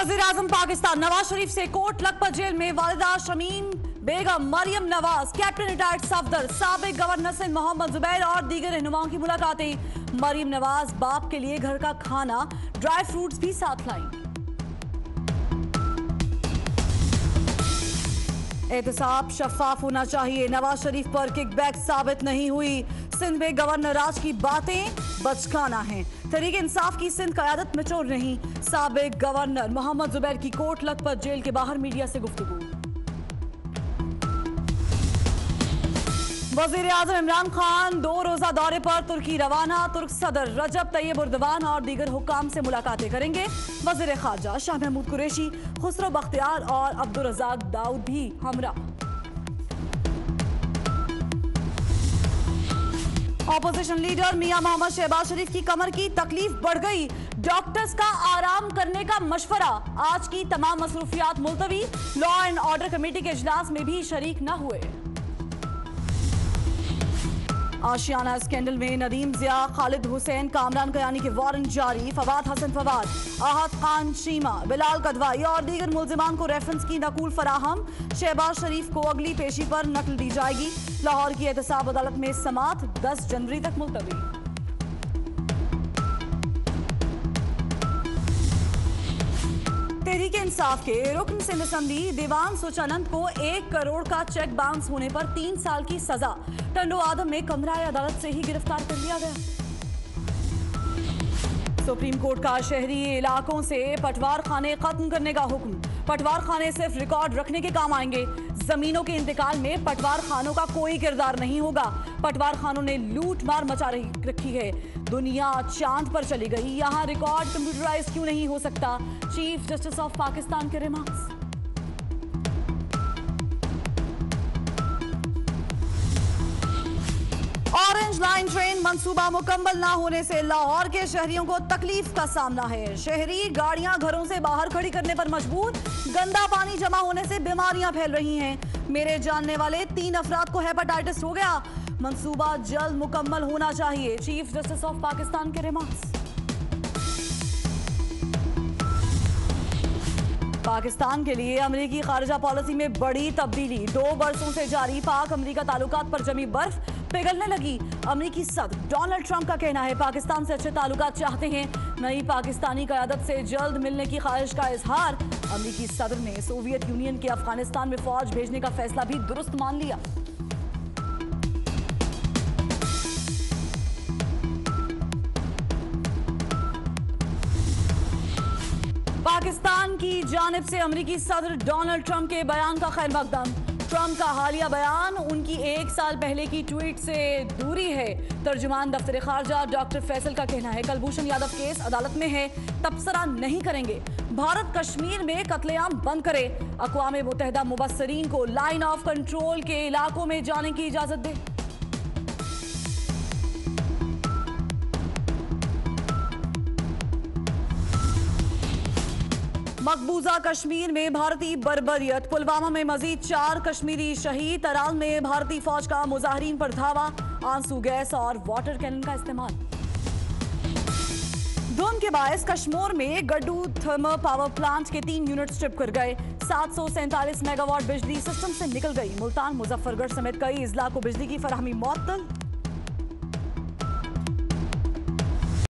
وزیر اعظم پاکستان نواز شریف سے کوٹ لکھپت جیل میں والدہ شمیم بیگم مریم نواز، کیپٹن اٹائٹ صفدر، سابق گورنر محمد زبیر اور دیگر رہنماؤں کی ملاقاتیں۔ مریم نواز باپ کے لیے گھر کا کھانا، ڈرائی فروٹس بھی ساتھ لائیں۔ احتساب شفاف ہونا چاہیے۔ نواز شریف پر کک بیک ثابت نہیں ہوئی۔ سندھ میں گورنر راج کی باتیں بچکانا ہیں۔ طریق انصاف کی سندھ قیادت مچور نہیں۔ سابق گورنر محمد زبیر کی کوٹ لگ پر جیل کے باہر میڈیا سے گفتگو۔ وزیر اعظم عمران خان دو روزہ دورے پر ترکی روانہ، ترک صدر رجب طیب اردوان اور دیگر حکام سے ملاقاتیں کریں گے۔ وزیر خارجہ شاہ محمود قریشی، خسرو بختیار اور عبدالرزاق داؤد بھی ہمراہ۔ اپوزیشن لیڈر میاں محمد شہباز شریف کی کمر کی تکلیف بڑھ گئی۔ ڈاکٹرز کا آرام کرنے کا مشورہ۔ آج کی تمام مصروفیات ملتوی۔ لا اینڈ آرڈر کمیٹی کے اجلاس میں بھی شریک نہ ہوئے۔ آشیانہ اسکینڈل میں ندیم زیا خالد حسین، کامران قیانی کے وارنٹ جاری، فواد حسن فواد آہد خان، شیما، بلال کدوائی اور دیگر ملزمان کو ریفرنس کی نقول فراہم۔ شہباز شریف کو اگلی پیشی پر نقل دی جائے گی۔ لاہور کی احتساب عدالت میں سماعت دس جنوری تک ملتوی۔ تحریک انصاف کے رکن سندھ اسمبلی دیوان سوچانند کو ایک کروڑ کا چیک باؤنس ہونے پر تین سال کی سزا۔ ٹنڈو آدم میں کمرہ عدالت سے ہی گرفتار کر لیا گیا۔ سپریم کورٹ کا شہری علاقوں سے پٹوار خانے ختم کرنے کا حکم۔ پٹوار خانے صرف ریکارڈ رکھنے کے کام آئیں گے۔ زمینوں کے انتقال میں پٹوار خانوں کا کوئی کردار نہیں ہوگا۔ پٹوار خانوں نے لوٹ مار مچا رکھی ہے۔ دنیا چاند پر چلی گئی۔ یہاں ریکارڈ کمپیوٹرائز کیوں نہیں ہو سکتا؟ چیف جسٹس آف پاکستان کے ریمارکس۔ منصوبہ مکمل نہ ہونے سے لاہور کے شہریوں کو تکلیف کا سامنا ہے۔ شہری گاڑیاں گھروں سے باہر کھڑی کرنے پر مجبور۔ گندہ پانی جمع ہونے سے بیماریاں پھیل رہی ہیں۔ میرے جاننے والے تین افراد کو ہیپاٹائٹس ہو گیا۔ منصوبہ جلد مکمل ہونا چاہیے۔ چیف جسٹس آف پاکستان کے ریمارکس۔ پاکستان کے لیے امریکی خارجہ پالیسی میں بڑی تبدیلی۔ دو برسوں سے جاری پاک امریکہ تعلقات پر جمی برف۔ پگلنے لگی۔ امریکی صدر ڈونلڈ ٹرمپ کا کہنا ہے، پاکستان سے اچھے تعلقات چاہتے ہیں۔ نئی پاکستانی قیادت سے جلد ملنے کی خواہش کا اظہار۔ امریکی صدر نے سوویت یونین کے افغانستان میں فوج بھیجنے کا فیصلہ بھی درست مان لیا۔ پاکستان کی جانب سے امریکی صدر ڈونلڈ ٹرمپ کے بیان کا خیر مقدم۔ ٹرمپ کا حالیہ بیان، ان کی ایک سال پہلے کی ٹویٹ سے دوری ہے۔ ترجمان دفتر خارجہ ڈاکٹر فیصل کا کہنا ہے کلبھوشن یادو کیس عدالت میں ہے، تبصرہ نہیں کریں گے۔ بھارت کشمیر میں قتل عام بند کرے۔ اقوام متحدہ مبصرین کو لائن آف کنٹرول کے علاقوں میں جانے کی اجازت دے۔ مقبوضہ کشمیر میں بھارتی بربریت، پلوامہ میں مزید چار کشمیری شہید، ترال میں بھارتی فوج کا مظاہرین پر دھاوا، آنسو، گیس اور واٹر کینن کا استعمال۔ دھم کے باعث کشمور میں گڈو تھرم پاور پلانٹ کے تین یونٹ سٹرپ کر گئے۔ سات سو سینتالیس میگاواٹ بجلی سسٹم سے نکل گئی۔ ملتان مظفر گڑھ سمیت کئی اضلاع کو بجلی کی فراہمی معطل۔